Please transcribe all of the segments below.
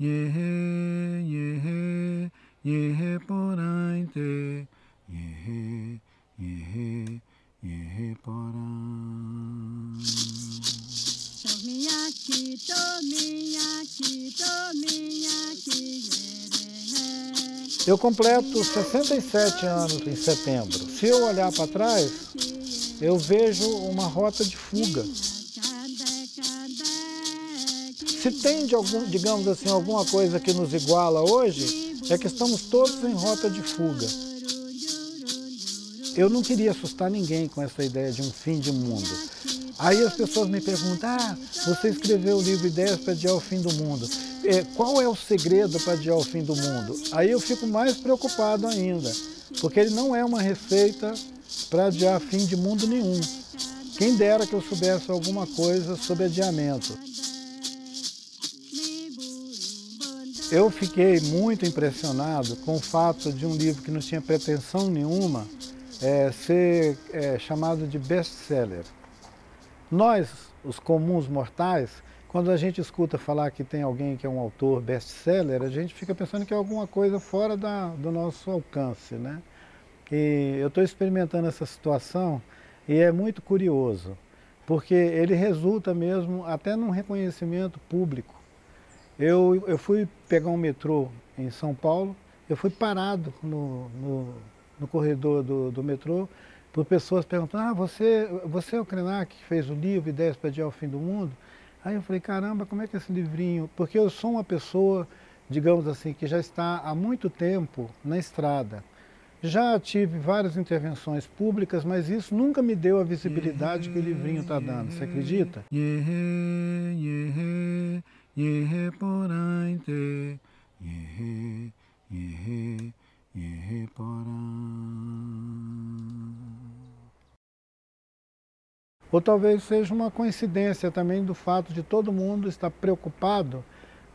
Yehe, yehe, yehe porainte, yehe, yehe, yehe porã. Tomiyaki, tomiyaki, tomiyaki, yerehe. Eu completo 67 anos em setembro. Se eu olhar para trás, eu vejo uma rota de fuga. Se tem, de algum, digamos assim, alguma coisa que nos iguala hoje, é que estamos todos em rota de fuga. Eu não queria assustar ninguém com essa ideia de um fim de mundo. Aí as pessoas me perguntam, ah, você escreveu o livro Ideias para Adiar o Fim do Mundo. É, qual é o segredo para adiar o fim do mundo? Aí eu fico mais preocupado ainda, porque ele não é uma receita para adiar fim de mundo nenhum. Quem dera que eu soubesse alguma coisa sobre adiamento. Eu fiquei muito impressionado com o fato de um livro que não tinha pretensão nenhuma é, ser é, chamado de best-seller. Nós, os comuns mortais, quando a gente escuta falar que tem alguém que é um autor best-seller, a gente fica pensando que é alguma coisa fora da, do nosso alcance, né? E eu estou experimentando essa situação e é muito curioso, porque ele resulta mesmo até num reconhecimento público. Eu, eu fui pegar um metrô em São Paulo, eu fui parado no, no, no corredor do, do, metrô por pessoas perguntando, ah, você, você é o Krenak que fez o livro Ideias para Adiar o Fim do Mundo? Aí eu falei, caramba, como é que é esse livrinho? Porque eu sou uma pessoa, digamos assim, que já está há muito tempo na estrada. Já tive várias intervenções públicas, mas isso nunca me deu a visibilidade que o livrinho está dando, você acredita? Yehe, yehe, yehe yehe, yehe, yehe. Ou talvez seja uma coincidência também do fato de todo mundo estar preocupado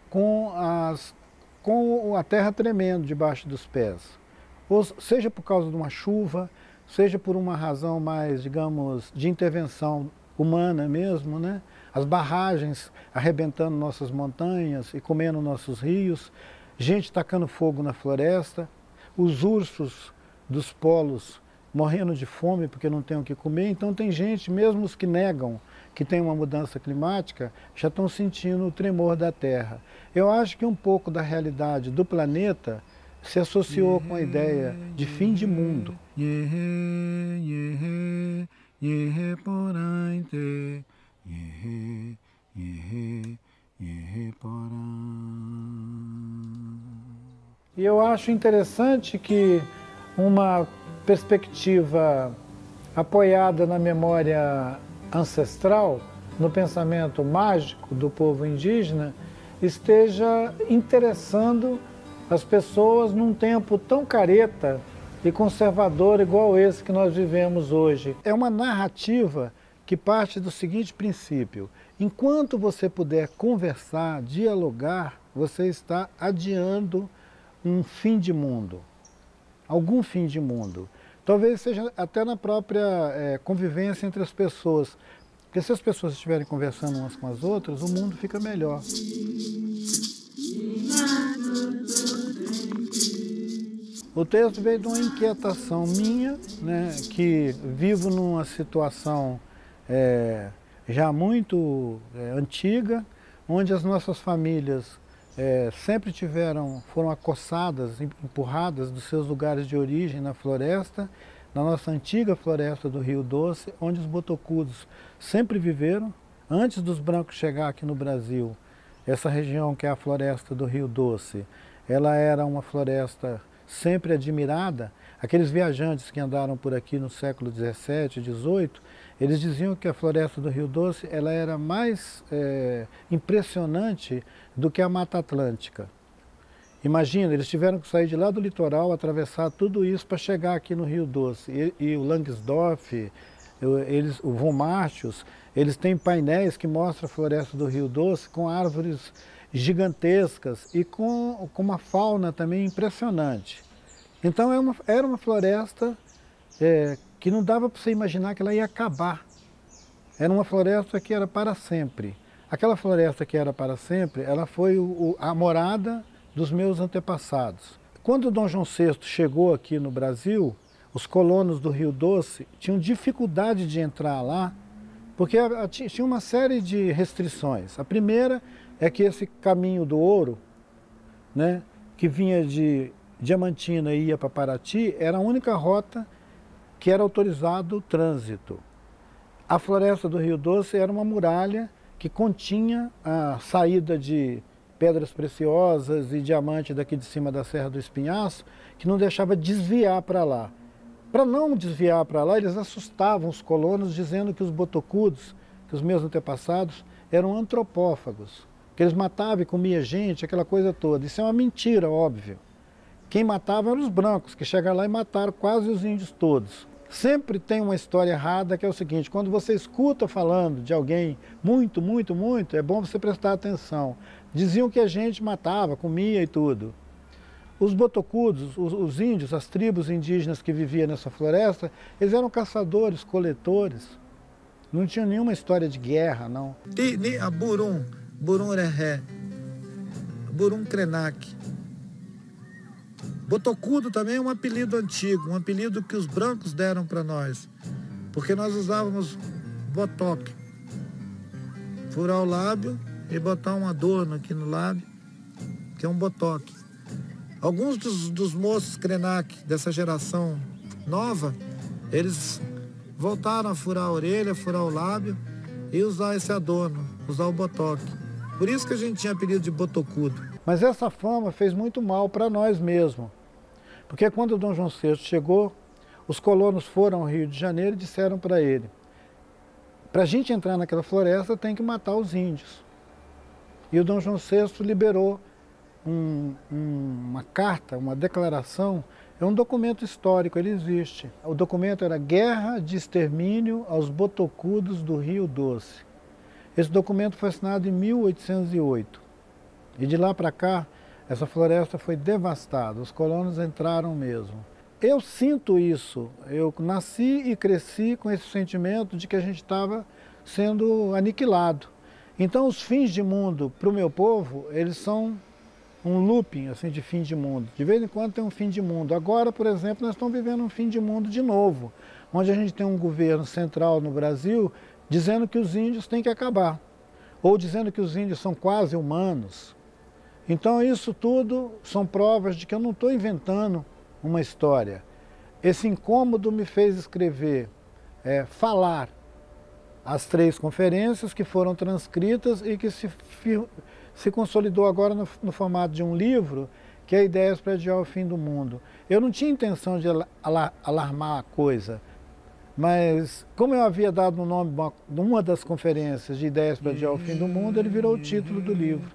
com, as, com a terra tremendo debaixo dos pés. Ou seja por causa de uma chuva, seja por uma razão mais, digamos, de intervenção humana mesmo, né? As barragens arrebentando nossas montanhas e comendo nossos rios, gente tacando fogo na floresta, os ursos dos polos morrendo de fome porque não tem o que comer. Então tem gente, mesmo os que negam que tem uma mudança climática, já estão sentindo o tremor da Terra. Eu acho que um pouco da realidade do planeta se associou com a ideia de fim de mundo. E eu acho interessante que uma perspectiva apoiada na memória ancestral, no pensamento mágico do povo indígena, esteja interessando as pessoas num tempo tão careta e conservador igual esse que nós vivemos hoje. É uma narrativa que parte do seguinte princípio: enquanto você puder conversar, dialogar, você está adiando um fim de mundo, algum fim de mundo. Talvez seja até na própria é, convivência entre as pessoas. Porque se as pessoas estiverem conversando umas com as outras, o mundo fica melhor. O texto veio de uma inquietação minha, né, que vivo numa situação é, já muito é, antiga, onde as nossas famílias é, sempre tiveram, foram acossadas, empurradas dos seus lugares de origem na floresta, na nossa antiga floresta do Rio Doce, onde os botocudos sempre viveram, antes dos brancos chegar aqui no Brasil. Essa região que é a floresta do Rio Doce, ela era uma floresta sempre admirada. Aqueles viajantes que andaram por aqui no século XVII, XVIII, eles diziam que a floresta do Rio Doce ela era mais é, impressionante do que a Mata Atlântica. Imagina, eles tiveram que sair de lá do litoral, atravessar tudo isso para chegar aqui no Rio Doce. E, e o Langsdorff, eles, o Von eles têm painéis que mostram a floresta do Rio Doce com árvores gigantescas e com, com uma fauna também impressionante. Então é uma, era uma floresta é, que não dava para você imaginar que ela ia acabar. Era uma floresta que era para sempre. Aquela floresta que era para sempre, ela foi o, a morada dos meus antepassados. Quando Dom João VI chegou aqui no Brasil, os colonos do Rio Doce tinham dificuldade de entrar lá, porque tinha uma série de restrições. A primeira é que esse caminho do ouro, né, que vinha de Diamantina e ia para Paraty, era a única rota que era autorizado o trânsito. A floresta do Rio Doce era uma muralha que continha a saída de pedras preciosas e diamante daqui de cima da Serra do Espinhaço, que não deixava desviar para lá. Para não desviar para lá, eles assustavam os colonos dizendo que os botocudos, que os meus antepassados, eram antropófagos, que eles matavam e comiam gente, aquela coisa toda. Isso é uma mentira, óbvio. Quem matava eram os brancos, que chegaram lá e mataram quase os índios todos. Sempre tem uma história errada que é o seguinte: quando você escuta falando de alguém muito, muito, muito, é bom você prestar atenção. Diziam que a gente matava, comia e tudo. Os botocudos, os, os índios, as tribos indígenas que viviam nessa floresta, eles eram caçadores, coletores. Não tinha nenhuma história de guerra, não. Ni a Burum, Burum Rehé, Burum Krenak. Botocudo também é um apelido antigo, um apelido que os brancos deram para nós, porque nós usávamos botoque, furar o lábio e botar um adorno aqui no lábio, que é um botoque. Alguns dos, dos moços Krenak dessa geração nova, eles voltaram a furar a orelha, furar o lábio e usar esse adorno, usar o botoque. Por isso que a gente tinha apelido de botocudo. Mas essa fama fez muito mal para nós mesmos. Porque quando Dom João VI chegou, os colonos foram ao Rio de Janeiro e disseram para ele: para a gente entrar naquela floresta tem que matar os índios. E o Dom João VI liberou um, um, uma carta, uma declaração, é um documento histórico, ele existe. O documento era Guerra de Extermínio aos Botocudos do Rio Doce. Esse documento foi assinado em 1808. E de lá para cá, essa floresta foi devastada, os colonos entraram mesmo. Eu sinto isso, eu nasci e cresci com esse sentimento de que a gente estava sendo aniquilado. Então os fins de mundo para o meu povo, eles são um looping assim, de fim de mundo. De vez em quando tem um fim de mundo. Agora, por exemplo, nós estamos vivendo um fim de mundo de novo, onde a gente tem um governo central no Brasil dizendo que os índios têm que acabar, ou dizendo que os índios são quase humanos, então isso tudo são provas de que eu não estou inventando uma história. Esse incômodo me fez escrever, é, falar as três conferências que foram transcritas e que se, se consolidou agora no, no, formato de um livro, que é Ideias para Adiar o Fim do Mundo. Eu não tinha intenção de alarmar a coisa, mas, como eu havia dado o nome de uma das conferências de ideias para adiar o fim do mundo, ele virou o título do livro.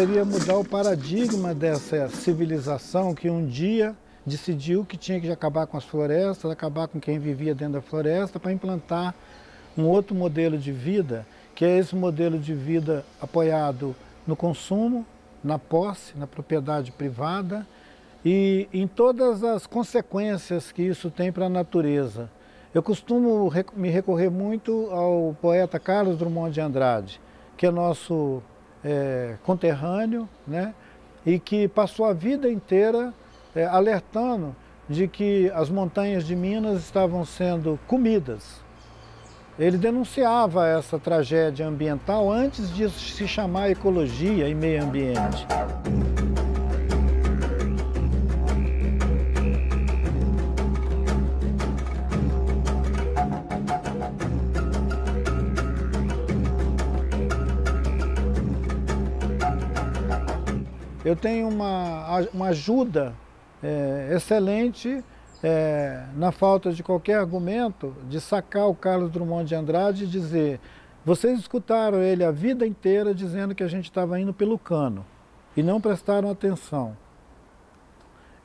Seria mudar o paradigma dessa civilização que um dia decidiu que tinha que acabar com as florestas, acabar com quem vivia dentro da floresta, para implantar um outro modelo de vida, que é esse modelo de vida apoiado no consumo, na posse, na propriedade privada e em todas as consequências que isso tem para a natureza. Eu costumo me recorrer muito ao poeta Carlos Drummond de Andrade, que é nosso é, conterrâneo, né? e que passou a vida inteira é, alertando de que as montanhas de Minas estavam sendo comidas. Ele denunciava essa tragédia ambiental antes de se chamar ecologia e meio ambiente. Eu tenho uma, uma ajuda é, excelente é, na falta de qualquer argumento de sacar o Carlos Drummond de Andrade e dizer vocês escutaram ele a vida inteira dizendo que a gente estava indo pelo cano e não prestaram atenção.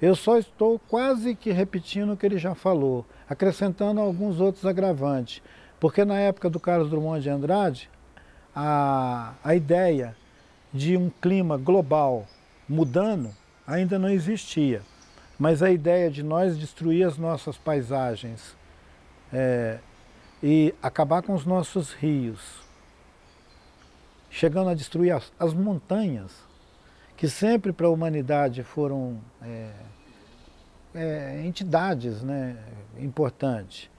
Eu só estou quase que repetindo o que ele já falou, acrescentando alguns outros agravantes. Porque na época do Carlos Drummond de Andrade, a, a ideia de um clima global mudando ainda não existia. Mas a ideia de nós destruir as nossas paisagens é, e acabar com os nossos rios, chegando a destruir as, as montanhas, que sempre para a humanidade foram é, é, entidades né, importantes.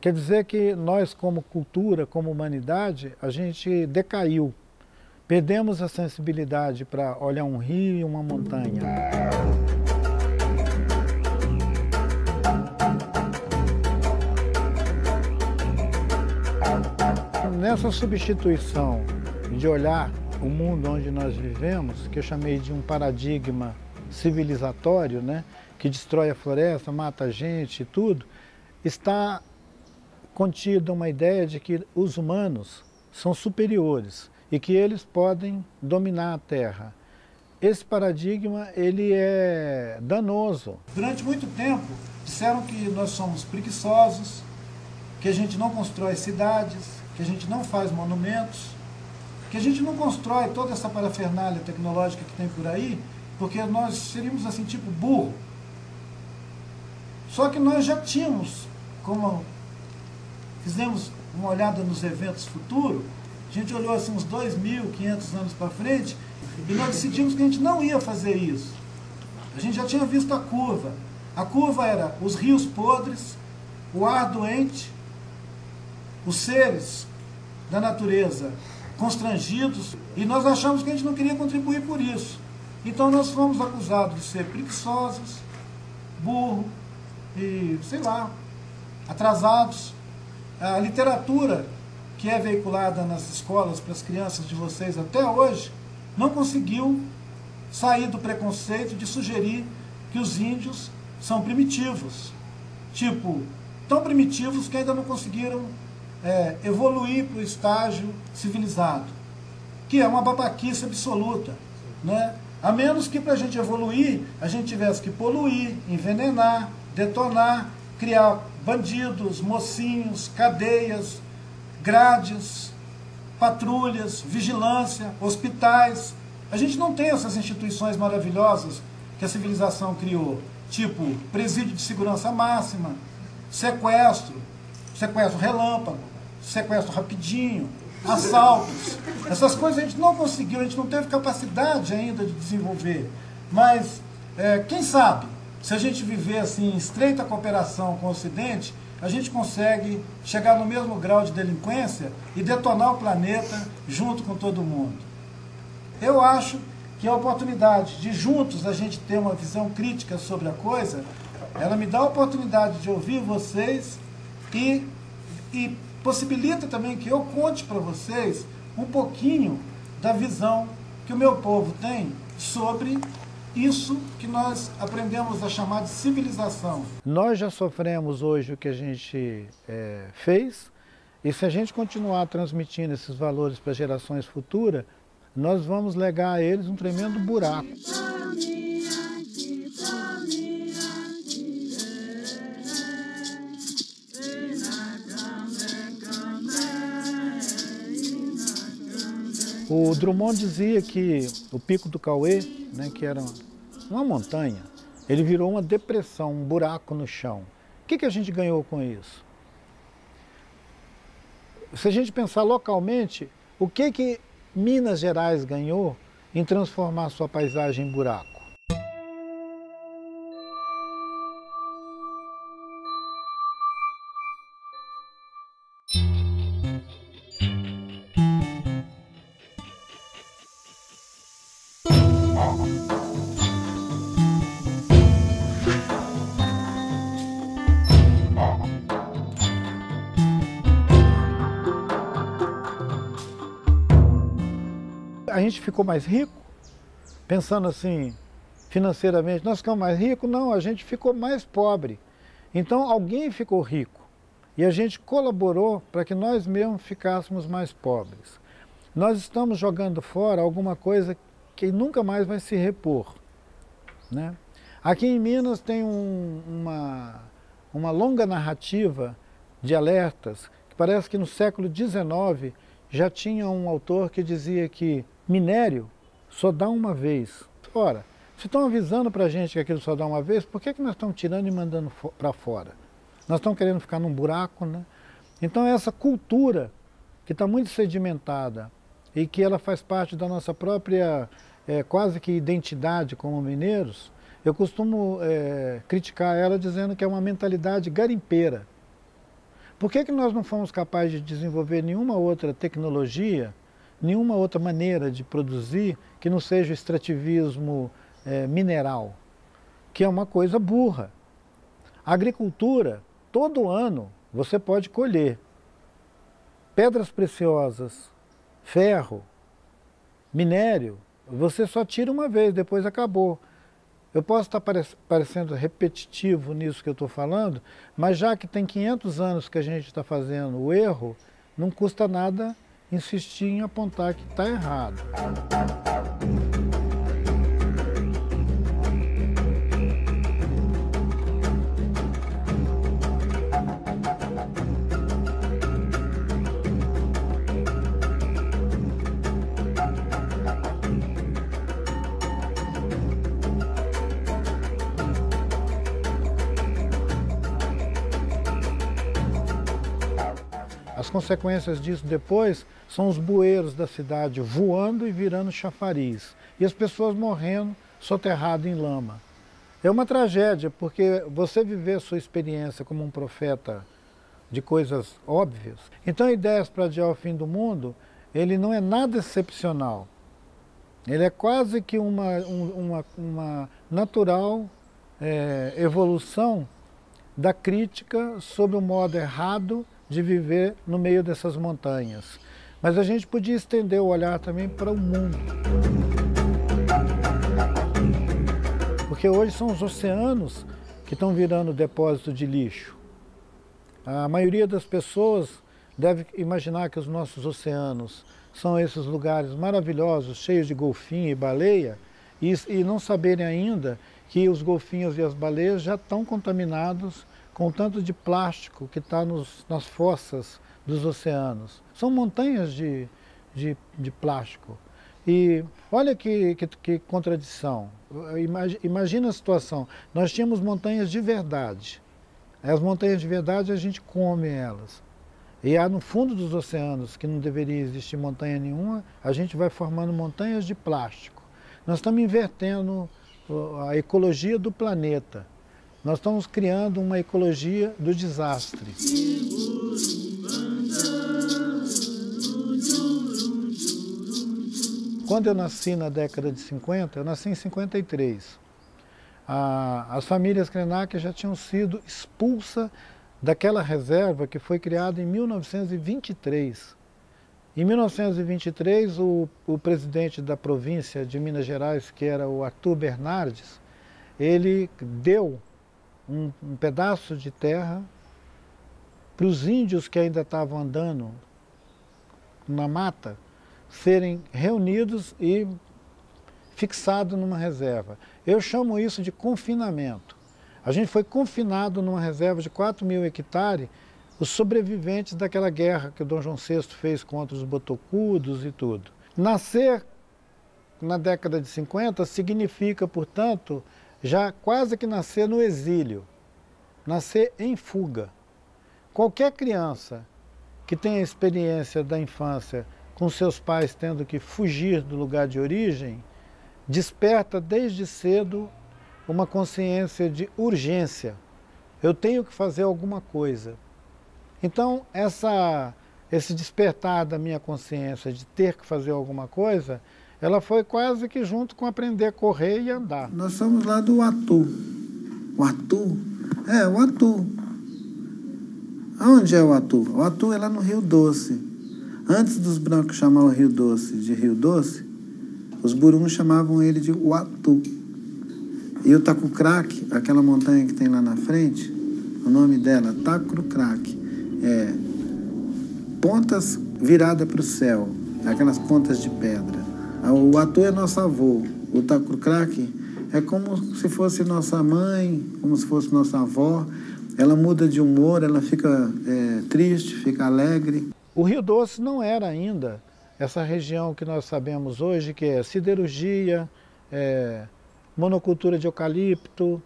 quer dizer que nós, como cultura, como humanidade, a gente decaiu. Perdemos a sensibilidade para olhar um rio e uma montanha. Nessa substituição de olhar o mundo onde nós vivemos, que eu chamei de um paradigma civilizatório, né, que destrói a floresta, mata a gente e tudo, está contida uma ideia de que os humanos são superiores e que eles podem dominar a Terra. Esse paradigma ele é danoso. Durante muito tempo disseram que nós somos preguiçosos, que a gente não constrói cidades, que a gente não faz monumentos, que a gente não constrói toda essa parafernália tecnológica que tem por aí, porque nós seríamos assim tipo burro. Só que nós já tínhamos, como fizemos uma olhada nos eventos futuros, a gente olhou assim uns 2.500 anos para frente e nós decidimos que a gente não ia fazer isso. A gente já tinha visto a curva. A curva era os rios podres, o ar doente, os seres da natureza constrangidos, e nós achamos que a gente não queria contribuir por isso. Então nós fomos acusados de ser preguiçosos, burro e, sei lá, atrasados. A literatura que é veiculada nas escolas para as crianças de vocês até hoje não conseguiu sair do preconceito de sugerir que os índios são primitivos. Tipo, tão primitivos que ainda não conseguiram é, evoluir para o estágio civilizado, que é uma babaquice absoluta. Né? A menos que para a gente evoluir, a gente tivesse que poluir, envenenar, detonar, criar bandidos, mocinhos, cadeias, grades, patrulhas, vigilância, hospitais. A gente não tem essas instituições maravilhosas que a civilização criou, tipo presídio de segurança máxima, sequestro, sequestro relâmpago, sequestro rapidinho, assaltos. Essas coisas a gente não conseguiu, a gente não teve capacidade ainda de desenvolver. Mas, é, quem sabe, se a gente viver assim, em estreita cooperação com o Ocidente, a gente consegue chegar no mesmo grau de delinquência e detonar o planeta junto com todo mundo. Eu acho que a oportunidade de juntos a gente ter uma visão crítica sobre a coisa, ela me dá a oportunidade de ouvir vocês e, e possibilita também que eu conte para vocês um pouquinho da visão que o meu povo tem sobre isso que nós aprendemos a chamar de civilização. Nós já sofremos hoje o que a gente é, fez, e se a gente continuar transmitindo esses valores para gerações futuras, nós vamos legar a eles um tremendo buraco. O Drummond dizia que o Pico do Cauê, né, que era uma montanha, ele virou uma depressão, um buraco no chão. O que, que a gente ganhou com isso? Se a gente pensar localmente, o que, que Minas Gerais ganhou em transformar sua paisagem em buraco? Ficou mais rico, pensando assim, financeiramente, nós ficamos mais ricos? Não, a gente ficou mais pobre. Então alguém ficou rico e a gente colaborou para que nós mesmos ficássemos mais pobres. Nós estamos jogando fora alguma coisa que nunca mais vai se repor. Né? Aqui em Minas tem um, uma, uma longa narrativa de alertas, que parece que no século XIX já tinha um autor que dizia que minério só dá uma vez. Ora, se estão avisando para a gente que aquilo só dá uma vez, por que, que nós estamos tirando e mandando para fora? Nós estamos querendo ficar num buraco, né? Então essa cultura que está muito sedimentada e que ela faz parte da nossa própria é, quase que identidade como mineiros, eu costumo é, criticar ela dizendo que é uma mentalidade garimpeira. Por que, que nós não fomos capazes de desenvolver nenhuma outra tecnologia, nenhuma outra maneira de produzir que não seja o extrativismo é, mineral, que é uma coisa burra. A agricultura, todo ano, você pode colher pedras preciosas, ferro, minério, você só tira uma vez, depois acabou. Eu posso estar parecendo repetitivo nisso que eu estou falando, mas já que tem 500 anos que a gente está fazendo o erro, não custa nada insistir em apontar que está errado. Consequências disso depois são os bueiros da cidade voando e virando chafariz. E as pessoas morrendo soterradas em lama. É uma tragédia, porque você viver sua experiência como um profeta de coisas óbvias. Então, Ideias para Adiar o Fim do Mundo, ele não é nada excepcional. Ele é quase que uma, uma, uma natural é, evolução da crítica sobre o modo errado de viver no meio dessas montanhas. Mas a gente podia estender o olhar também para o mundo. Porque hoje são os oceanos que estão virando depósito de lixo. A maioria das pessoas deve imaginar que os nossos oceanos são esses lugares maravilhosos, cheios de golfinho e baleia, e, e não saberem ainda que os golfinhos e as baleias já estão contaminados com o tanto de plástico que está nas fossas dos oceanos. São montanhas de, de, de plástico. E olha que, que, que, contradição. Imagina a situação. Nós tínhamos montanhas de verdade. As montanhas de verdade a gente come elas. E há no fundo dos oceanos, que não deveria existir montanha nenhuma, a gente vai formando montanhas de plástico. Nós estamos invertendo a ecologia do planeta. Nós estamos criando uma ecologia do desastre. Quando eu nasci na década de 50, eu nasci em 53. as famílias Krenak já tinham sido expulsas daquela reserva que foi criada em 1923. Em 1923, o, o presidente da província de Minas Gerais, que era o Arthur Bernardes, ele deu um, um pedaço de terra para os índios que ainda estavam andando na mata serem reunidos e fixados numa reserva. Eu chamo isso de confinamento. A gente foi confinado numa reserva de 4 mil hectares, os sobreviventes daquela guerra que o Dom João VI fez contra os botocudos e tudo. Nascer na década de 50 significa, portanto, já quase que nascer no exílio, nascer em fuga. Qualquer criança que tenha experiência da infância com seus pais tendo que fugir do lugar de origem, desperta desde cedo uma consciência de urgência. Eu tenho que fazer alguma coisa. Então, essa, esse despertar da minha consciência de ter que fazer alguma coisa ela foi quase que junto com aprender a correr e andar. Nós somos lá do Atu. O Atu? É, o Atu. Aonde é o Atu? O Atu é lá no Rio Doce. Antes dos brancos chamar o Rio Doce de Rio Doce, os burunhos chamavam ele de Uatu. E o Tacucraque, aquela montanha que tem lá na frente, o nome dela, Tacucraque, é pontas viradas para o céu, aquelas pontas de pedra. O Atu é nosso avô. O Tacucraque é como se fosse nossa mãe, como se fosse nossa avó. Ela muda de humor, ela fica é, triste, fica alegre. O Rio Doce não era ainda essa região que nós sabemos hoje, que é siderurgia, é, monocultura de eucalipto,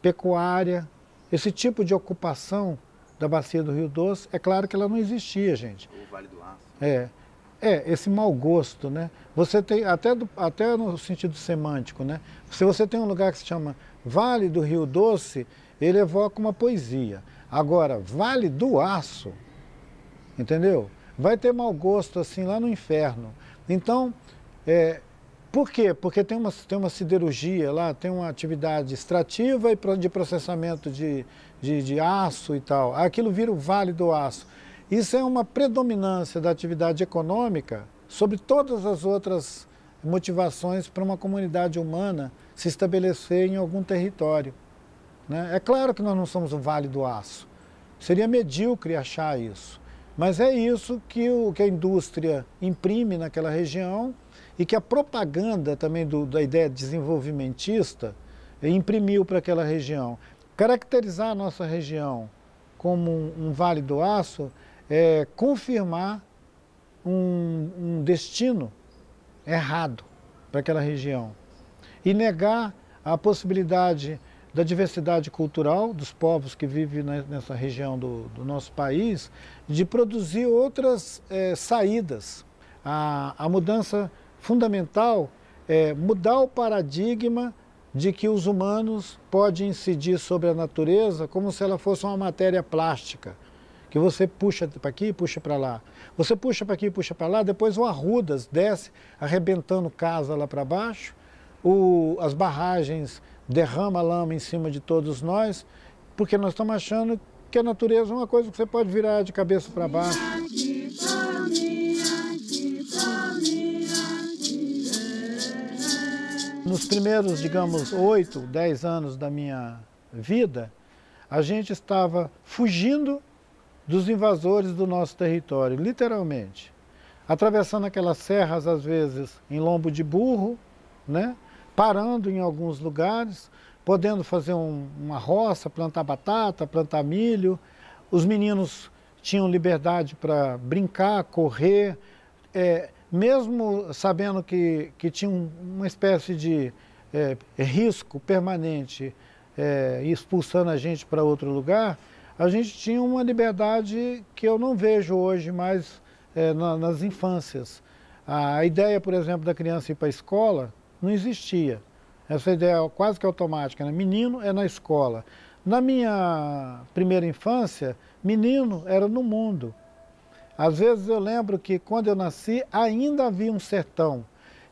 pecuária. Esse tipo de ocupação da bacia do Rio Doce, é claro que ela não existia, gente. O Vale do Aço. É, é esse mau gosto, né? Você tem, até, do, até no sentido semântico, né? Se você tem um lugar que se chama Vale do Rio Doce, ele evoca uma poesia. Agora, Vale do Aço, entendeu? Vai ter mau gosto assim lá no inferno. Então, é, por quê? Porque tem uma, tem uma siderurgia lá, tem uma atividade extrativa e de processamento de, de, de aço e tal. Aquilo vira o Vale do Aço. Isso é uma predominância da atividade econômica sobre todas as outras motivações para uma comunidade humana se estabelecer em algum território. Né? É claro que nós não somos o Vale do Aço. Seria medíocre achar isso. Mas é isso que, o, que a indústria imprime naquela região e que a propaganda também do, da ideia desenvolvimentista imprimiu para aquela região. Caracterizar a nossa região como um, um vale do aço é confirmar um, um destino errado para aquela região e negar a possibilidade da diversidade cultural dos povos que vivem nessa região do, do nosso país, de produzir outras é, saídas. A, a mudança fundamental é mudar o paradigma de que os humanos podem incidir sobre a natureza como se ela fosse uma matéria plástica, que você puxa para aqui puxa para lá. Você puxa para aqui puxa para lá, depois o Arrudas desce, arrebentando casa lá para baixo, o, as barragens derrama lama em cima de todos nós, porque nós estamos achando que a natureza é uma coisa que você pode virar de cabeça para baixo. Nos primeiros, digamos, oito, dez anos da minha vida, a gente estava fugindo dos invasores do nosso território, literalmente. Atravessando aquelas serras, às vezes, em lombo de burro, né? parando em alguns lugares, podendo fazer um, uma roça, plantar batata, plantar milho. Os meninos tinham liberdade para brincar, correr, é, mesmo sabendo que, que tinha uma espécie de é, risco permanente é, expulsando a gente para outro lugar, a gente tinha uma liberdade que eu não vejo hoje mais é, na, nas infâncias. A ideia, por exemplo, da criança ir para a escola não existia. Essa ideia quase que automática, né? menino é na escola. Na minha primeira infância, menino era no mundo. Às vezes eu lembro que quando eu nasci ainda havia um sertão.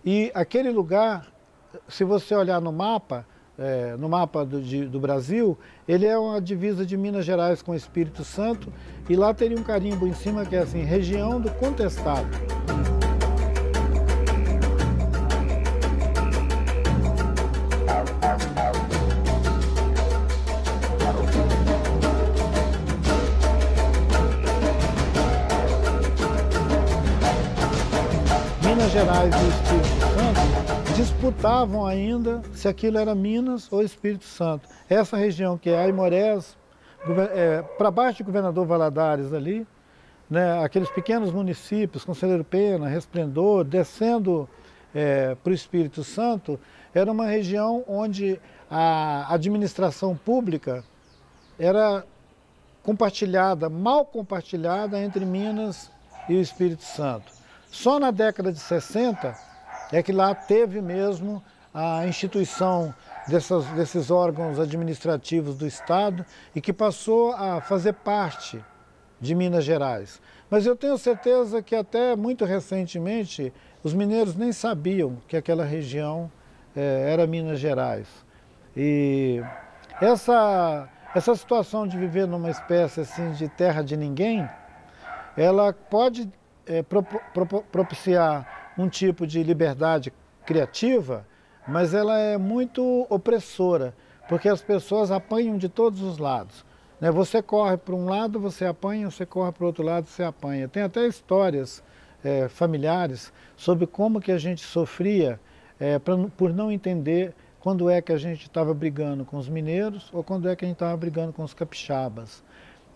E aquele lugar, se você olhar no mapa, é, no mapa do, de, do, Brasil, ele é uma divisa de Minas Gerais com Espírito Santo e lá teria um carimbo em cima que é assim, região do contestado. Minas Gerais e disputavam ainda se aquilo era Minas ou Espírito Santo. Essa região que é Aimorés, é, para baixo de Governador Valadares ali, né, aqueles pequenos municípios, Conselheiro Pena, Resplendor, descendo é, para o Espírito Santo, era uma região onde a administração pública era compartilhada, mal compartilhada entre Minas e o Espírito Santo. Só na década de 60 é que lá teve mesmo a instituição dessas, desses órgãos administrativos do Estado e que passou a fazer parte de Minas Gerais. Mas eu tenho certeza que até muito recentemente os mineiros nem sabiam que aquela região é, era Minas Gerais. E essa, essa situação de viver numa espécie assim de terra de ninguém, ela pode é, propiciar um tipo de liberdade criativa, mas ela é muito opressora, porque as pessoas apanham de todos os lados. Né? Você corre para um lado, você apanha, você corre para o outro lado, você apanha. Tem até histórias é, familiares sobre como que a gente sofria é, pra, por não entender quando é que a gente estava brigando com os mineiros ou quando é que a gente estava brigando com os capixabas.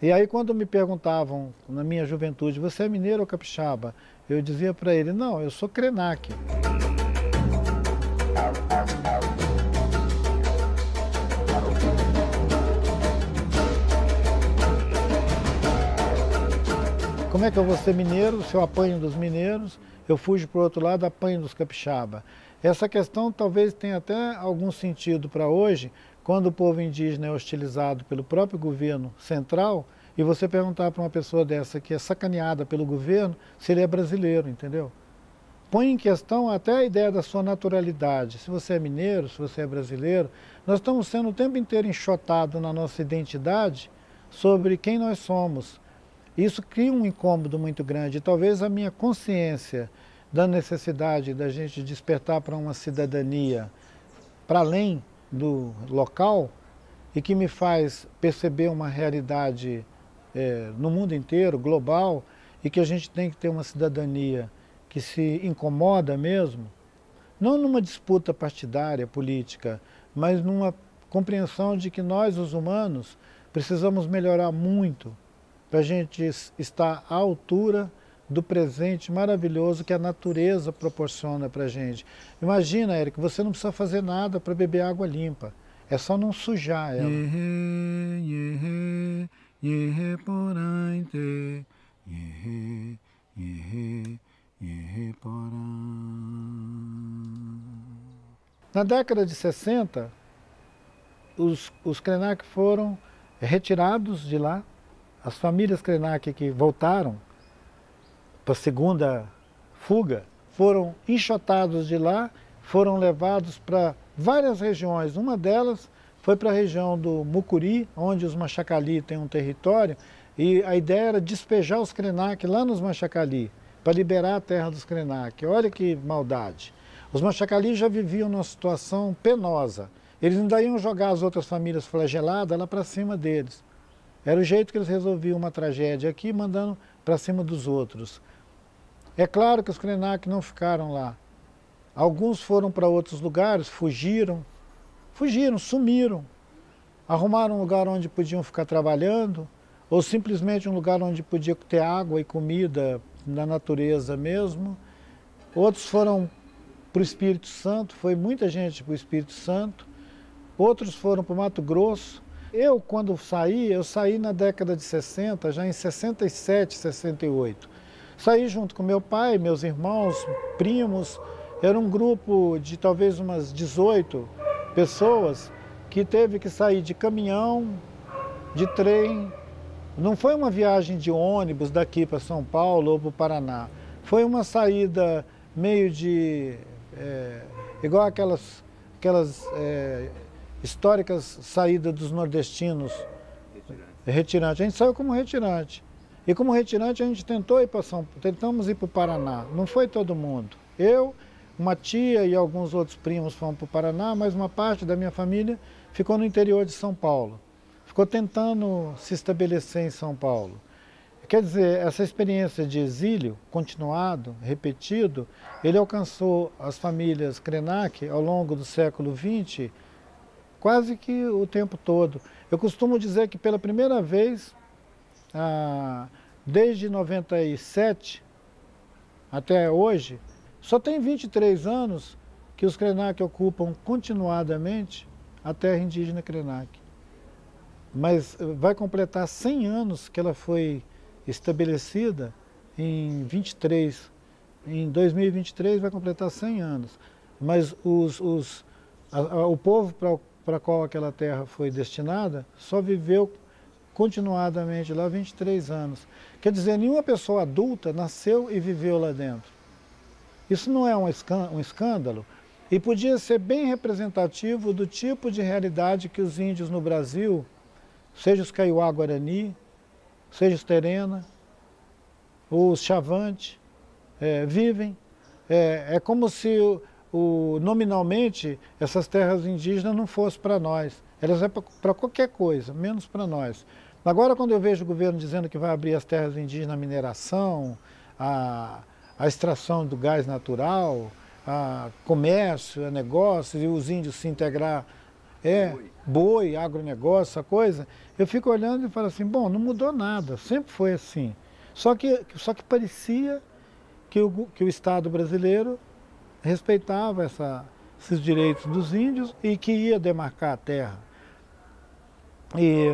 E aí quando me perguntavam na minha juventude, você é mineiro ou capixaba? Eu dizia para ele, não, eu sou Krenak. Como é que eu vou ser mineiro se eu apanho dos mineiros, eu fujo para o outro lado, apanho dos capixaba? Essa questão talvez tenha até algum sentido para hoje, quando o povo indígena é hostilizado pelo próprio governo central, e você perguntar para uma pessoa dessa que é sacaneada pelo governo se ele é brasileiro, entendeu? Põe em questão até a ideia da sua naturalidade. Se você é mineiro, se você é brasileiro, nós estamos sendo o tempo inteiro enxotados na nossa identidade sobre quem nós somos. Isso cria um incômodo muito grande. Talvez a minha consciência da necessidade da gente despertar para uma cidadania para além do local e que me faz perceber uma realidade é, no mundo inteiro, global, e que a gente tem que ter uma cidadania que se incomoda mesmo, não numa disputa partidária, política, mas numa compreensão de que nós, os humanos, precisamos melhorar muito para a gente estar à altura do presente maravilhoso que a natureza proporciona para a gente. Imagina, Eric, você não precisa fazer nada para beber água limpa. É só não sujar ela. Na década de 60, os, os Krenak foram retirados de lá. As famílias Krenak que voltaram para a segunda fuga, foram enxotados de lá, foram levados para várias regiões. Uma delas foi para a região do Mucuri, onde os Machacali têm um território, e a ideia era despejar os Krenak lá nos Machacali, para liberar a terra dos Krenak. Olha que maldade. Os Machacali já viviam numa situação penosa. Eles ainda iam jogar as outras famílias flageladas lá para cima deles. Era o jeito que eles resolviam uma tragédia aqui, mandando para cima dos outros. É claro que os Krenak não ficaram lá. Alguns foram para outros lugares, fugiram, fugiram, sumiram, arrumaram um lugar onde podiam ficar trabalhando, ou simplesmente um lugar onde podia ter água e comida na natureza mesmo. Outros foram para o Espírito Santo, foi muita gente para o Espírito Santo. Outros foram para o Mato Grosso. Eu, quando saí, eu saí na década de 60, já em 67, 68. Saí junto com meu pai, meus irmãos, primos. Era um grupo de talvez umas 18 pessoas que teve que sair de caminhão, de trem. Não foi uma viagem de ônibus daqui para São Paulo ou para o Paraná. Foi uma saída meio de. É, igual aquelas, aquelas é, históricas saídas dos nordestinos. Retirante. A gente saiu como retirante. E como retirante a gente tentou ir para São tentamos ir para o Paraná. Não foi todo mundo. Eu, uma tia e alguns outros primos foram para o Paraná, mas uma parte da minha família ficou no interior de São Paulo. Ficou tentando se estabelecer em São Paulo. Quer dizer, essa experiência de exílio continuado, repetido, ele alcançou as famílias Krenak ao longo do século XX quase que o tempo todo. Eu costumo dizer que pela primeira vez ah, desde 97 até hoje, só tem 23 anos que os Krenak ocupam continuadamente a terra indígena Krenak. Mas eh, vai completar 100 anos que ela foi estabelecida em 23. Em 2023 vai completar 100 anos. Mas os, os, a, a, o povo para qual aquela terra foi destinada só viveu continuadamente lá 23 anos. Quer dizer, nenhuma pessoa adulta nasceu e viveu lá dentro. Isso não é um escândalo e podia ser bem representativo do tipo de realidade que os índios no Brasil, seja os Kaiowá Guarani, seja os Terena, os Chavante, é, vivem. É, é, como se o, o, nominalmente essas terras indígenas não fossem para nós. Elas é para qualquer coisa, menos para nós. Agora, quando eu vejo o governo dizendo que vai abrir as terras indígenas à mineração, à, à extração do gás natural, a comércio, a negócio, e os índios se integrar, é, boi, boi agronegócio, essa coisa, eu fico olhando e falo assim, bom, não mudou nada, sempre foi assim. Só que, só que parecia que o, que o Estado brasileiro respeitava essa, esses direitos dos índios e que ia demarcar a terra. E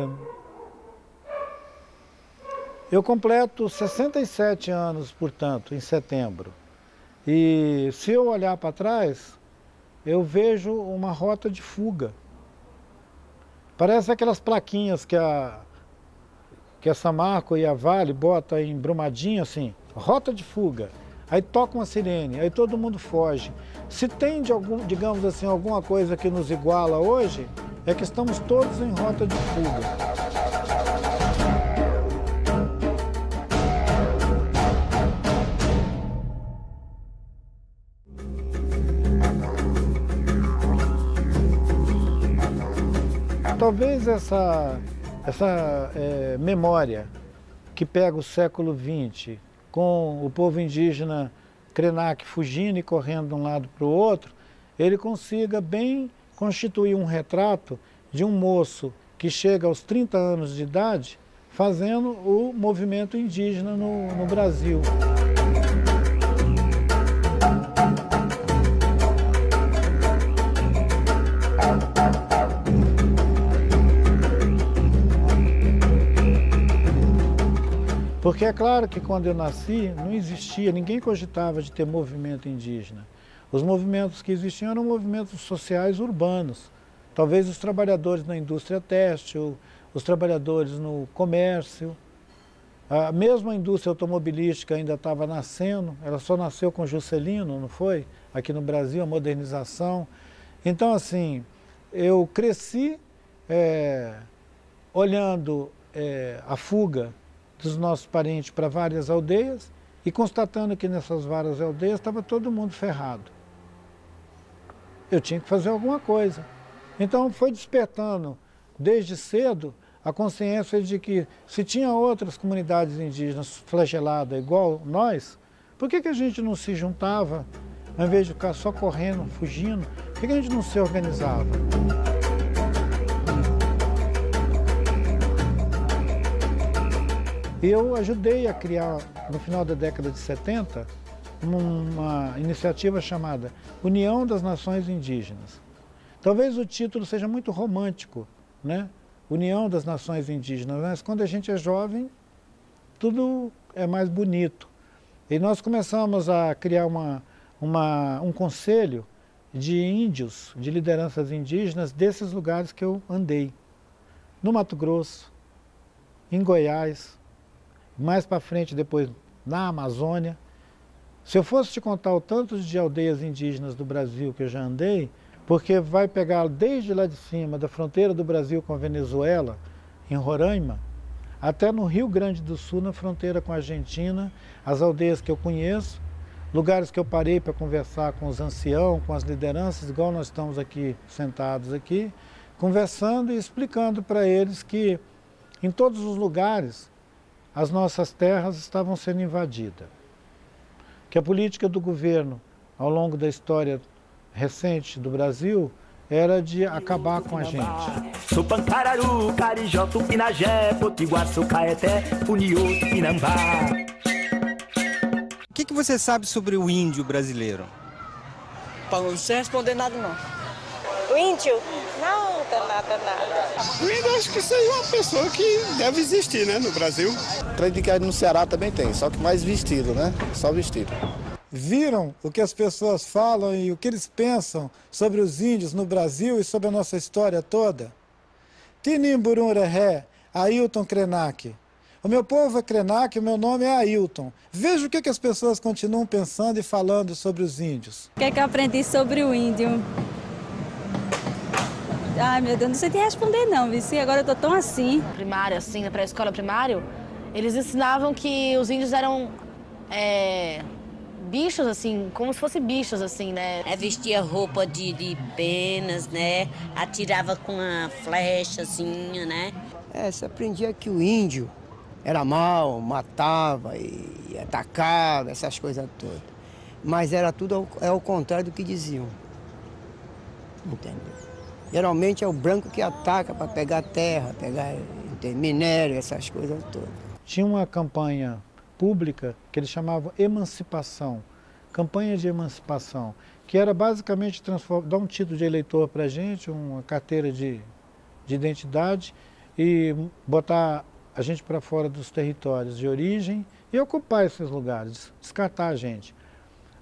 eu completo 67 anos, portanto, em setembro. E se eu olhar para trás, eu vejo uma rota de fuga. Parece aquelas plaquinhas que a, que a Samarco e a Vale bota em Brumadinho, assim, rota de fuga. Aí toca uma sirene, aí todo mundo foge. Se tem, de algum, digamos assim, alguma coisa que nos iguala hoje, é que estamos todos em rota de fuga. Talvez essa, essa é, memória que pega o século XX com o povo indígena Krenak fugindo e correndo de um lado para o outro, ele consiga bem constituir um retrato de um moço que chega aos 30 anos de idade fazendo o movimento indígena no, no Brasil. Porque é claro que quando eu nasci não existia, ninguém cogitava de ter movimento indígena. Os movimentos que existiam eram movimentos sociais urbanos. Talvez os trabalhadores na indústria têxtil, os trabalhadores no comércio. A mesma indústria automobilística ainda estava nascendo, ela só nasceu com Juscelino, não foi? Aqui no Brasil, a modernização. Então, assim, eu cresci é, olhando é, a fuga dos nossos parentes para várias aldeias e constatando que nessas várias aldeias estava todo mundo ferrado. Eu tinha que fazer alguma coisa. Então foi despertando desde cedo a consciência de que se tinha outras comunidades indígenas flageladas igual nós, por que, que a gente não se juntava, ao invés de ficar só correndo, fugindo, por que, que a gente não se organizava? Eu ajudei a criar, no final da década de 70, uma iniciativa chamada União das Nações Indígenas. Talvez o título seja muito romântico, né? União das Nações Indígenas, mas quando a gente é jovem, tudo é mais bonito. E nós começamos a criar uma, uma, um conselho de índios, de lideranças indígenas desses lugares que eu andei. No Mato Grosso, em Goiás, mais para frente, depois na Amazônia. Se eu fosse te contar o tanto de aldeias indígenas do Brasil que eu já andei, porque vai pegar desde lá de cima, da fronteira do Brasil com a Venezuela, em Roraima, até no Rio Grande do Sul, na fronteira com a Argentina, as aldeias que eu conheço, lugares que eu parei para conversar com os anciãos, com as lideranças, igual nós estamos aqui sentados aqui, conversando e explicando para eles que em todos os lugares as nossas terras estavam sendo invadidas. Que a política do governo, ao longo da história recente do Brasil, era de acabar com a gente. Supancararu, Carijó, Tupinagé, Potiguar, Sucaeté, Uniô, Tupinambá. O que, que você sabe sobre o índio brasileiro? Não sei responder nada, não. O índio? Nada, nada. O índio acho que seria uma pessoa que deve existir, né, no Brasil. Acredito que no Ceará também tem, só que mais vestido, né? Só vestido. Viram o que as pessoas falam e o que eles pensam sobre os índios no Brasil e sobre a nossa história toda? Tinimburum Rehé, Ailton Krenak. O meu povo é Krenak, o meu nome é Ailton. Veja o que, que as pessoas continuam pensando e falando sobre os índios. O que, é que eu aprendi sobre o índio? Ai, meu Deus, não sei te responder não, Vici. Agora eu tô tão assim. Primário, assim, na pré-escola primário, eles ensinavam que os índios eram é, bichos, assim, como se fossem bichos, assim, né? É, vestia roupa de, de penas, né? Atirava com a flecha, assim, né? É, você aprendia que o índio era mau, matava e atacava, essas coisas todas. mas era tudo ao, é ao contrário do que diziam. Entendeu? Geralmente é o branco que ataca para pegar terra, pegar minério, essas coisas todas. Tinha uma campanha pública que eles chamavam emancipação, campanha de emancipação, que era basicamente dar um título de eleitor para a gente, uma carteira de, de identidade e botar a gente para fora dos territórios de origem e ocupar esses lugares, descartar a gente.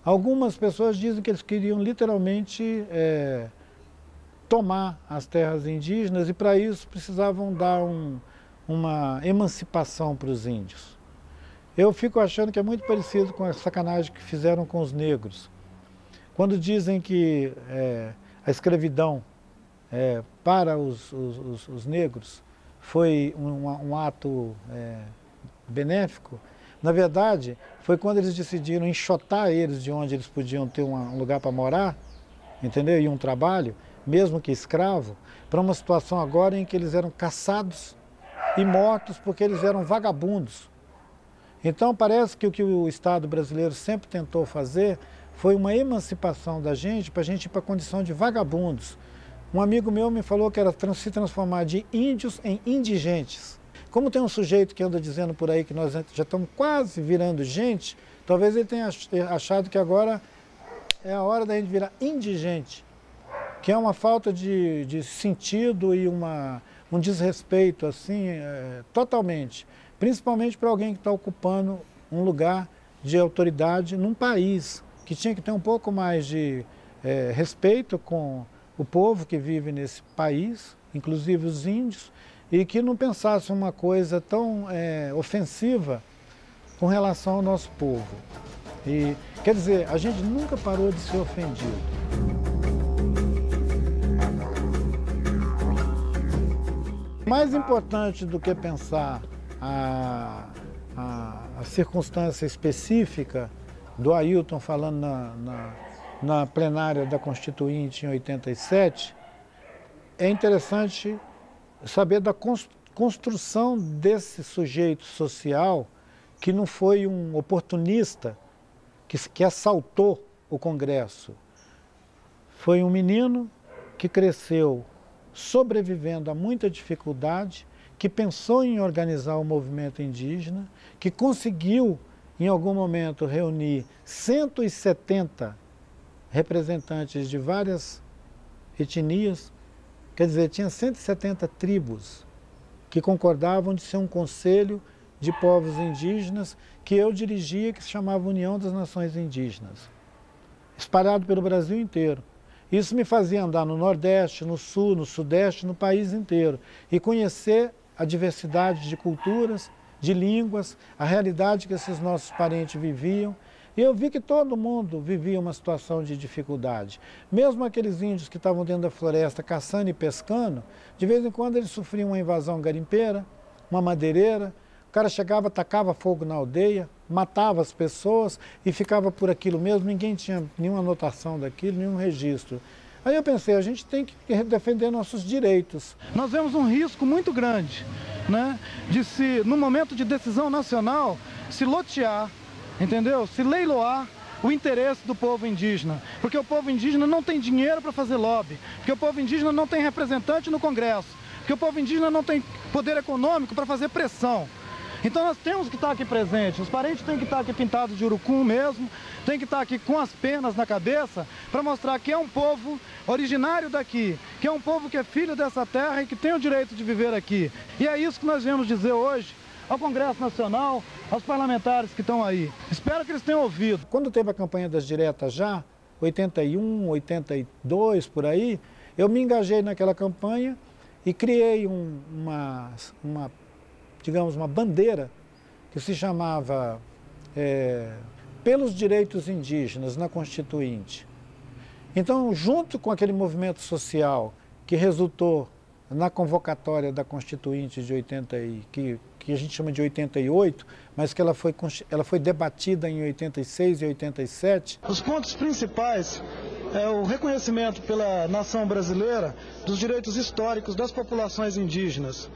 Algumas pessoas dizem que eles queriam literalmente é, tomar as terras indígenas e para isso precisavam dar um, uma emancipação para os índios. Eu fico achando que é muito parecido com a sacanagem que fizeram com os negros. Quando dizem que é, a escravidão é, para os, os, os, negros foi um, um ato é, benéfico, na verdade, foi quando eles decidiram enxotar eles de onde eles podiam ter um lugar para morar, entendeu? E um trabalho, mesmo que escravo, para uma situação agora em que eles eram caçados e mortos porque eles eram vagabundos. Então parece que o que o Estado brasileiro sempre tentou fazer foi uma emancipação da gente para a gente ir para a condição de vagabundos. Um amigo meu me falou que era se transformar de índios em indigentes. Como tem um sujeito que anda dizendo por aí que nós já estamos quase virando gente, talvez ele tenha achado que agora é a hora da gente virar indigente, que é uma falta de, de sentido e uma, um desrespeito assim, é, totalmente. Principalmente para alguém que está ocupando um lugar de autoridade num país que tinha que ter um pouco mais de é, respeito com o povo que vive nesse país, inclusive os índios, e que não pensasse uma coisa tão é, ofensiva com relação ao nosso povo. E, quer dizer, a gente nunca parou de ser ofendido. Mais importante do que pensar a, a, a circunstância específica do Ailton falando na, na, na plenária da Constituinte em 87, é interessante saber da construção desse sujeito social que não foi um oportunista que, que assaltou o Congresso. Foi um menino que cresceu sobrevivendo a muita dificuldade, que pensou em organizar o movimento indígena, que conseguiu em algum momento reunir 170 representantes de várias etnias, quer dizer, tinha 170 tribos que concordavam de ser um conselho de povos indígenas que eu dirigia, que se chamava União das Nações Indígenas, espalhado pelo Brasil inteiro. Isso me fazia andar no Nordeste, no Sul, no Sudeste, no país inteiro e conhecer a diversidade de culturas, de línguas, a realidade que esses nossos parentes viviam. E eu vi que todo mundo vivia uma situação de dificuldade. Mesmo aqueles índios que estavam dentro da floresta caçando e pescando, de vez em quando eles sofriam uma invasão garimpeira, uma madeireira. O cara chegava, tacava fogo na aldeia, matava as pessoas e ficava por aquilo mesmo, ninguém tinha nenhuma anotação daquilo, nenhum registro. Aí eu pensei, a gente tem que defender nossos direitos. Nós vemos um risco muito grande né, de se, no momento de decisão nacional, se lotear, entendeu? Se leiloar o interesse do povo indígena. Porque o povo indígena não tem dinheiro para fazer lobby, porque o povo indígena não tem representante no Congresso, porque o povo indígena não tem poder econômico para fazer pressão. Então nós temos que estar aqui presentes, os parentes têm que estar aqui pintados de urucum mesmo, tem que estar aqui com as penas na cabeça para mostrar que é um povo originário daqui, que é um povo que é filho dessa terra e que tem o direito de viver aqui. E é isso que nós viemos dizer hoje ao Congresso Nacional, aos parlamentares que estão aí. Espero que eles tenham ouvido. Quando teve a campanha das diretas já, 81, 82, por aí, eu me engajei naquela campanha e criei um, uma, uma digamos, uma bandeira que se chamava é, Pelos Direitos Indígenas na Constituinte. Então, junto com aquele movimento social que resultou na convocatória da Constituinte de 80 e, que, que a gente chama de 88, mas que ela foi, ela foi debatida em 86 e 87. Os pontos principais é o reconhecimento pela nação brasileira dos direitos históricos das populações indígenas,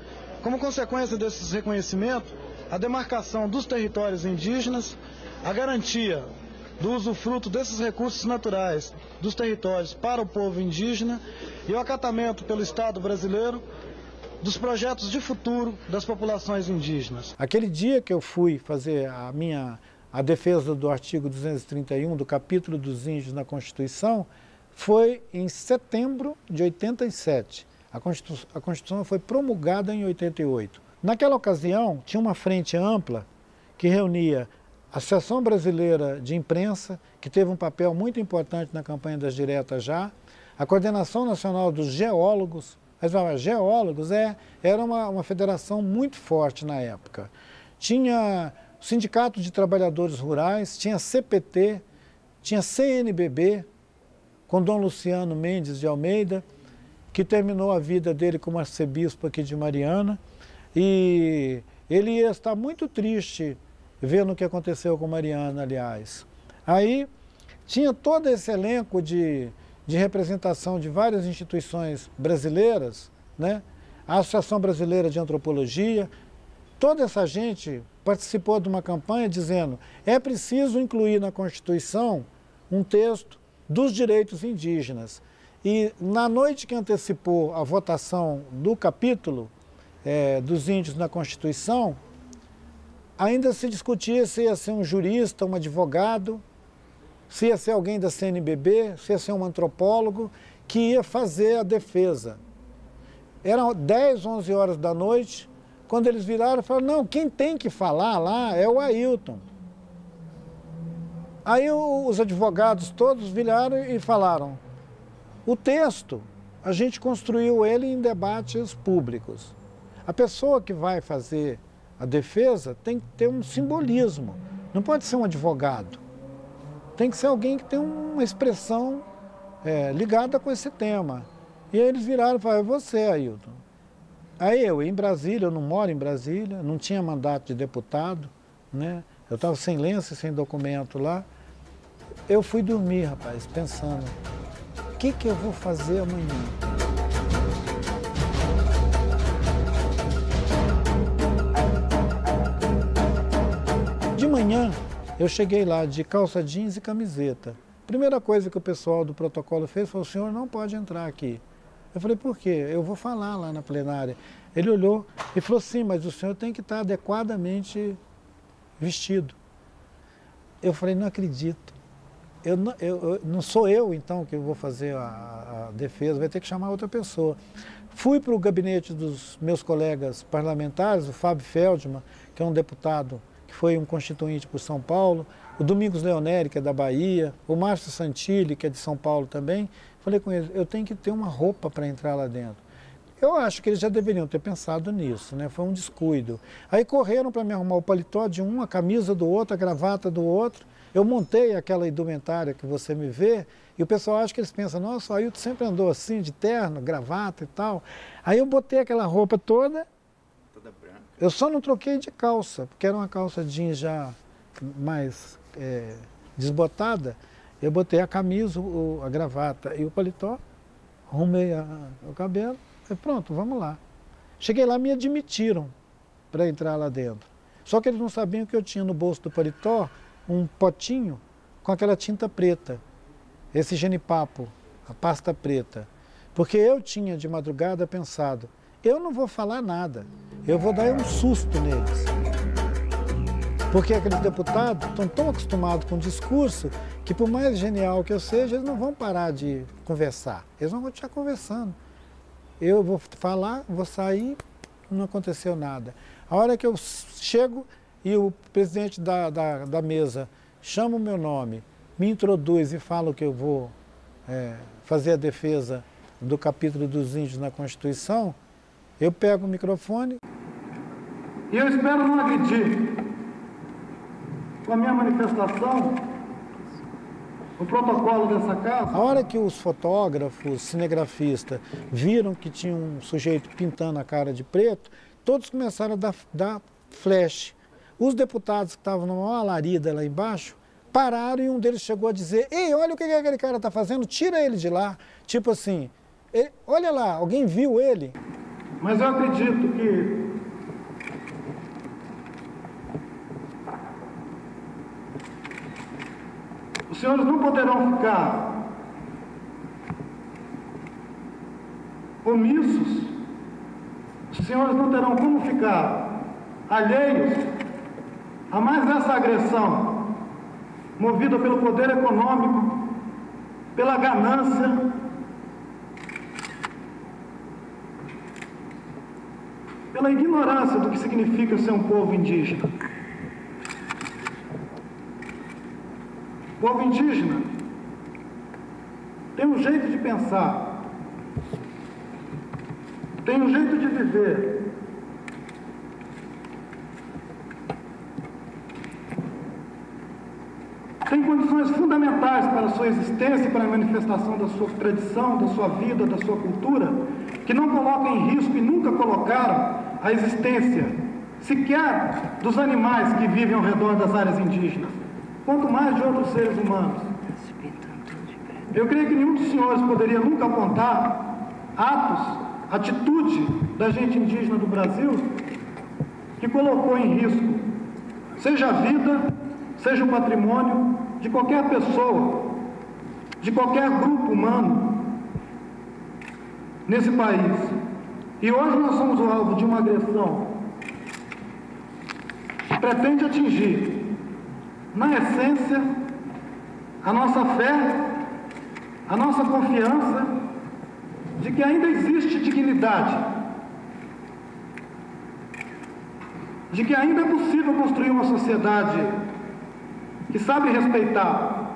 como consequência desses reconhecimentos, a demarcação dos territórios indígenas, a garantia do usufruto desses recursos naturais dos territórios para o povo indígena e o acatamento pelo Estado brasileiro dos projetos de futuro das populações indígenas. Aquele dia que eu fui fazer a minha a defesa do artigo 231 do capítulo dos índios na Constituição foi em setembro de 87. A Constituição, a Constituição foi promulgada em 88. Naquela ocasião, tinha uma frente ampla que reunia a Associação Brasileira de Imprensa, que teve um papel muito importante na campanha das diretas já, a Coordenação Nacional dos Geólogos, mas geólogos é, era uma, uma federação muito forte na época. Tinha o Sindicato de Trabalhadores Rurais, tinha CPT, tinha CNBB, com Dom Luciano Mendes de Almeida, que terminou a vida dele como arcebispo aqui de Mariana, e ele ia estar muito triste vendo o que aconteceu com Mariana, aliás. Aí tinha todo esse elenco de, de representação de várias instituições brasileiras, né? a Associação Brasileira de Antropologia, toda essa gente participou de uma campanha dizendo é preciso incluir na Constituição um texto dos direitos indígenas. E na noite que antecipou a votação do capítulo é, dos índios na Constituição, ainda se discutia se ia ser um jurista, um advogado, se ia ser alguém da CNBB, se ia ser um antropólogo, que ia fazer a defesa. Eram 10, 11 horas da noite, quando eles viraram e falaram, não, quem tem que falar lá é o Ailton. Aí os advogados todos viraram e falaram, o texto, a gente construiu ele em debates públicos. A pessoa que vai fazer a defesa tem que ter um simbolismo, não pode ser um advogado. Tem que ser alguém que tem uma expressão é, ligada com esse tema. E aí eles viraram e falaram, é você, Ailton. Aí eu, em Brasília, eu não moro em Brasília, não tinha mandato de deputado, né? Eu estava sem lenço sem documento lá. Eu fui dormir, rapaz, pensando, que, que eu vou fazer amanhã? De manhã, eu cheguei lá de calça jeans e camiseta. Primeira coisa que o pessoal do protocolo fez foi: o senhor não pode entrar aqui. Eu falei: por quê? Eu vou falar lá na plenária. Ele olhou e falou: sim, mas o senhor tem que estar adequadamente vestido. Eu falei: não acredito. Eu eu, não sou eu, então, que vou fazer a, a defesa, vai ter que chamar outra pessoa. Fui para o gabinete dos meus colegas parlamentares, o Fábio Feldman, que é um deputado que foi um constituinte por São Paulo, o Domingos Leoneri, que é da Bahia, o Márcio Santilli, que é de São Paulo também. Falei com eles, eu tenho que ter uma roupa para entrar lá dentro. Eu acho que eles já deveriam ter pensado nisso, né? Foi um descuido. Aí correram para me arrumar o paletó de um, a camisa do outro, a gravata do outro. Eu montei aquela indumentária que você me vê, e o pessoal acha que eles pensam, nossa, o Ailton sempre andou assim, de terno, gravata e tal. Aí eu botei aquela roupa toda. Toda branca. Eu só não troquei de calça, porque era uma calça jeans já mais é, desbotada. Eu botei a camisa, a gravata e o paletó, arrumei a, o cabelo e pronto, vamos lá. Cheguei lá, me admitiram para entrar lá dentro. Só que eles não sabiam que eu tinha no bolso do paletó um potinho com aquela tinta preta, esse genipapo, a pasta preta. Porque eu tinha de madrugada pensado, eu não vou falar nada, eu vou dar um susto neles. Porque aqueles deputados estão tão acostumados com o discurso que, por mais genial que eu seja, eles não vão parar de conversar. Eles vão continuar conversando. Eu vou falar, vou sair, não aconteceu nada. A hora que eu chego e o presidente da, da, da mesa chama o meu nome, me introduz e fala que eu vou é, fazer a defesa do capítulo dos índios na Constituição, eu pego o microfone. E eu espero não agredir com a minha manifestação o protocolo dessa casa. A hora que os fotógrafos, cinegrafistas, viram que tinha um sujeito pintando a cara de preto, todos começaram a dar, dar flash. Os deputados que estavam numa alarida lá embaixo pararam e um deles chegou a dizer: Ei, olha o que aquele cara está fazendo, tira ele de lá. Tipo assim, ele, olha lá, alguém viu ele? Mas eu acredito que Os senhores não poderão ficar omissos, os senhores não terão como ficar alheios a mais essa agressão movida pelo poder econômico, pela ganância, pela ignorância do que significa ser um povo indígena. O povo indígena tem um jeito de pensar, tem um jeito de viver. Tem condições fundamentais para a sua existência e para a manifestação da sua tradição, da sua vida, da sua cultura, que não colocam em risco e nunca colocaram a existência sequer dos animais que vivem ao redor das áreas indígenas, quanto mais de outros seres humanos. Eu creio que nenhum dos senhores poderia nunca apontar atos, atitude da gente indígena do Brasil que colocou em risco, seja a vida, seja o patrimônio de qualquer pessoa, de qualquer grupo humano nesse país. E hoje nós somos o alvo de uma agressão que pretende atingir, na essência, a nossa fé, a nossa confiança de que ainda existe dignidade, de que ainda é possível construir uma sociedade que sabe respeitar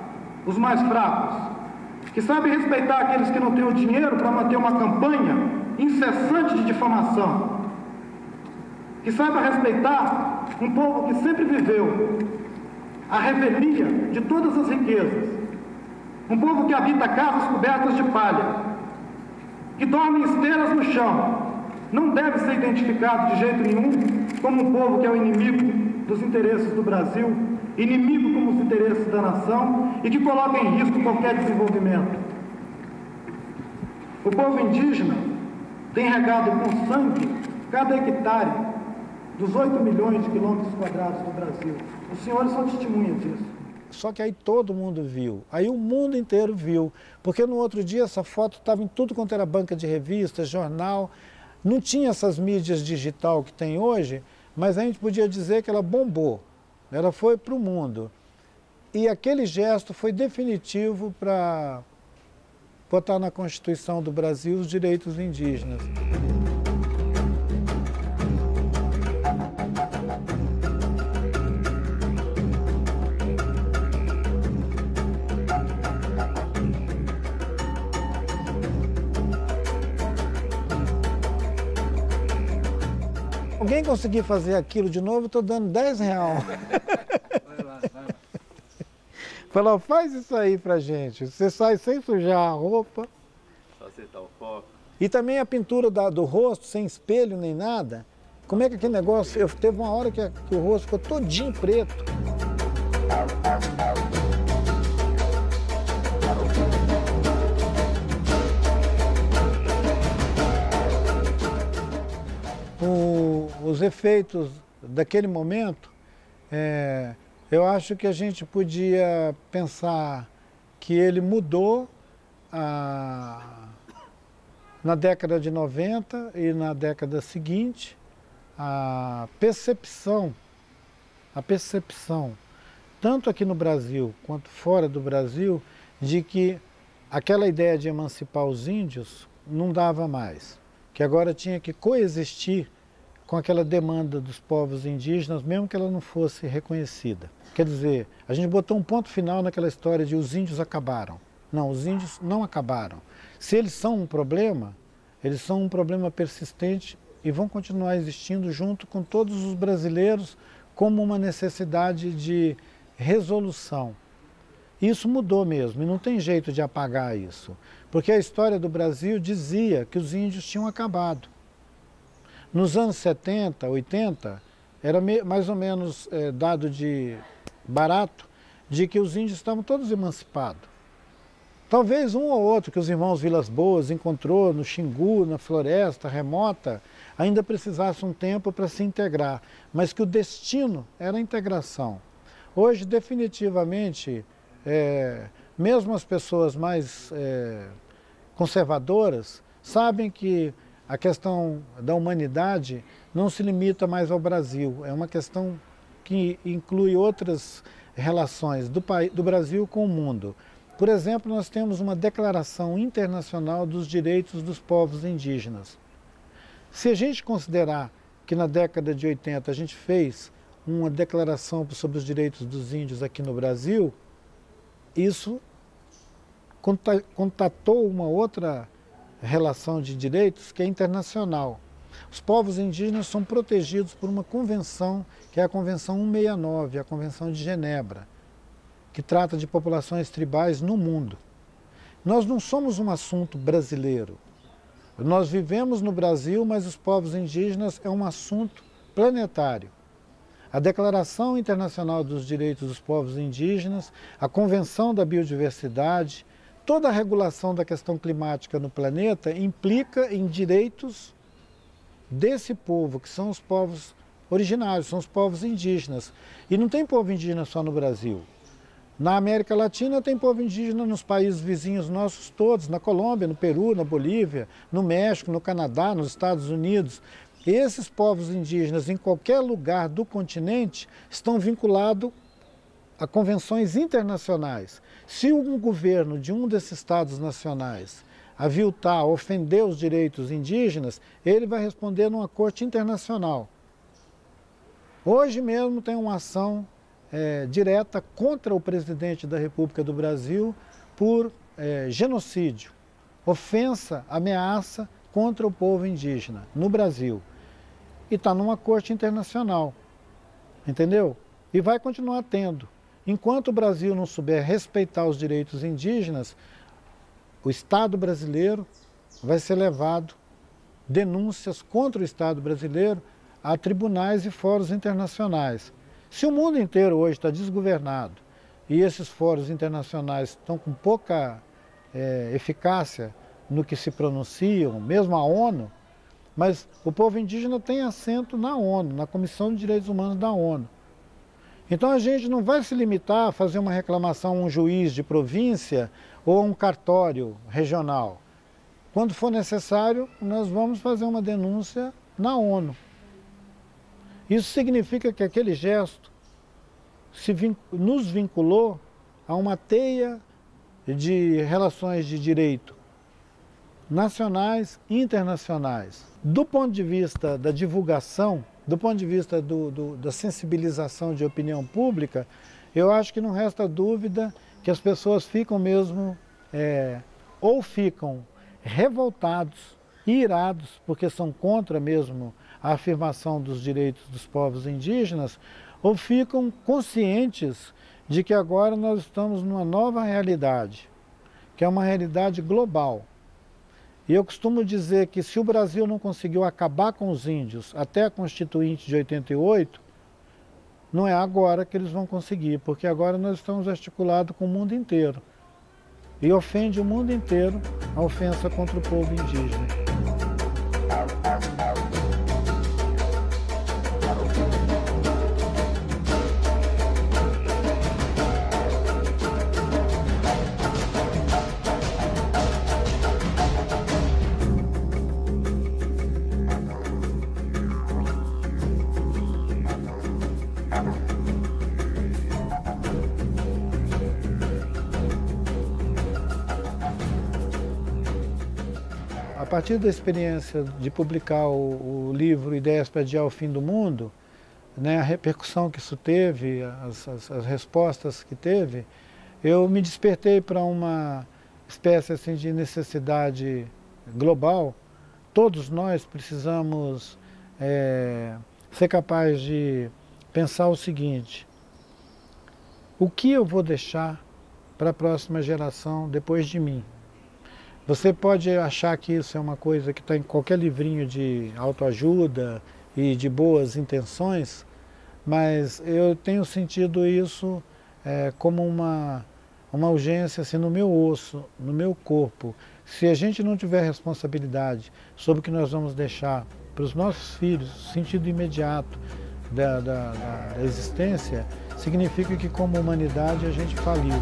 os mais fracos, que sabe respeitar aqueles que não têm o dinheiro para manter uma campanha incessante de difamação, que saiba respeitar um povo que sempre viveu a revelia de todas as riquezas, um povo que habita casas cobertas de palha, que dorme em esteiras no chão, não deve ser identificado de jeito nenhum como um povo que é o inimigo dos interesses do Brasil, inimigo como os interesses da nação e que coloca em risco qualquer desenvolvimento. O povo indígena tem regado com sangue cada hectare dos 8 milhões de quilômetros quadrados do Brasil. Os senhores são testemunhas disso. Só que aí todo mundo viu, aí o mundo inteiro viu, porque no outro dia essa foto estava em tudo quanto era banca de revista, jornal, não tinha essas mídias digital que tem hoje, mas a gente podia dizer que ela bombou, ela foi para o mundo. E aquele gesto foi definitivo para botar na Constituição do Brasil os direitos indígenas. Alguém conseguir fazer aquilo de novo, estou dando 10 reais. Falou, faz isso aí pra gente. Você sai sem sujar a roupa. Só acertar o foco. E também a pintura da, do rosto, sem espelho nem nada. Como é que aquele negócio. Eu, teve uma hora que, que o rosto ficou todinho preto. Os efeitos daquele momento, é, eu acho que a gente podia pensar que ele mudou a, na década de 90 e na década seguinte a percepção, a percepção, tanto aqui no Brasil quanto fora do Brasil, de que aquela ideia de emancipar os índios não dava mais, que agora tinha que coexistir com aquela demanda dos povos indígenas, mesmo que ela não fosse reconhecida. Quer dizer, a gente botou um ponto final naquela história de os índios acabaram. Não, os índios não acabaram. Se eles são um problema, eles são um problema persistente e vão continuar existindo junto com todos os brasileiros como uma necessidade de resolução. Isso mudou mesmo e não tem jeito de apagar isso, porque a história do Brasil dizia que os índios tinham acabado. Nos anos 70, 80, era mais ou menos é, dado de barato de que os índios estavam todos emancipados. Talvez um ou outro que os irmãos Vilas Boas encontrou no Xingu, na floresta remota, ainda precisasse um tempo para se integrar, mas que o destino era a integração. Hoje, definitivamente, é, mesmo as pessoas mais é, conservadoras, sabem que a questão da humanidade não se limita mais ao Brasil, é uma questão que inclui outras relações do, do Brasil com o mundo. Por exemplo, nós temos uma Declaração Internacional dos Direitos dos Povos Indígenas. Se a gente considerar que na década de 80 a gente fez uma declaração sobre os direitos dos índios aqui no Brasil, isso contatou uma outra relação de direitos que é internacional. Os povos indígenas são protegidos por uma convenção, que é a Convenção 169, a Convenção de Genebra, que trata de populações tribais no mundo. Nós não somos um assunto brasileiro. Nós vivemos no Brasil, mas os povos indígenas é um assunto planetário. A Declaração Internacional dos Direitos dos Povos Indígenas, a Convenção da Biodiversidade, toda a regulação da questão climática no planeta implica em direitos desse povo, que são os povos originários, são os povos indígenas. E não tem povo indígena só no Brasil. Na América Latina tem povo indígena nos países vizinhos nossos todos, na Colômbia, no Peru, na Bolívia, no México, no Canadá, nos Estados Unidos. Esses povos indígenas, em qualquer lugar do continente, estão vinculados a convenções internacionais. Se um governo de um desses estados nacionais aviltar, ofender os direitos indígenas, ele vai responder numa corte internacional. Hoje mesmo tem uma ação é, direta contra o presidente da República do Brasil por é, genocídio, ofensa, ameaça contra o povo indígena no Brasil. E está numa corte internacional, entendeu? E vai continuar tendo. Enquanto o Brasil não souber respeitar os direitos indígenas, o Estado brasileiro vai ser levado denúncias contra o Estado brasileiro a tribunais e fóruns internacionais. Se o mundo inteiro hoje está desgovernado e esses fóruns internacionais estão com pouca é, eficácia no que se pronunciam, mesmo a ONU, mas o povo indígena tem assento na ONU, na Comissão de Direitos Humanos da ONU. Então a gente não vai se limitar a fazer uma reclamação a um juiz de província ou a um cartório regional. Quando for necessário, nós vamos fazer uma denúncia na ONU. Isso significa que aquele gesto vin nos vinculou a uma teia de relações de direito nacionais e internacionais. Do ponto de vista da divulgação, do ponto de vista do, do, da sensibilização de opinião pública, eu acho que não resta dúvida que as pessoas ficam mesmo, é, ou ficam revoltados, irados, porque são contra mesmo a afirmação dos direitos dos povos indígenas, ou ficam conscientes de que agora nós estamos numa nova realidade, que é uma realidade global. E eu costumo dizer que se o Brasil não conseguiu acabar com os índios até a Constituinte de 88, não é agora que eles vão conseguir, porque agora nós estamos articulados com o mundo inteiro. E ofende o mundo inteiro a ofensa contra o povo indígena. Partir da experiência de publicar o, o livro Ideias para Adiar o Fim do Mundo, né, a repercussão que isso teve, as, as, as respostas que teve, eu me despertei para uma espécie assim, de necessidade global. Todos nós precisamos é, ser capazes de pensar o seguinte: o que eu vou deixar para a próxima geração depois de mim? Você pode achar que isso é uma coisa que está em qualquer livrinho de autoajuda e de boas intenções, mas eu tenho sentido isso é, como uma, uma urgência assim, no meu osso, no meu corpo. Se a gente não tiver responsabilidade sobre o que nós vamos deixar para os nossos filhos, sentido imediato da, da, da existência, significa que como humanidade a gente faliu.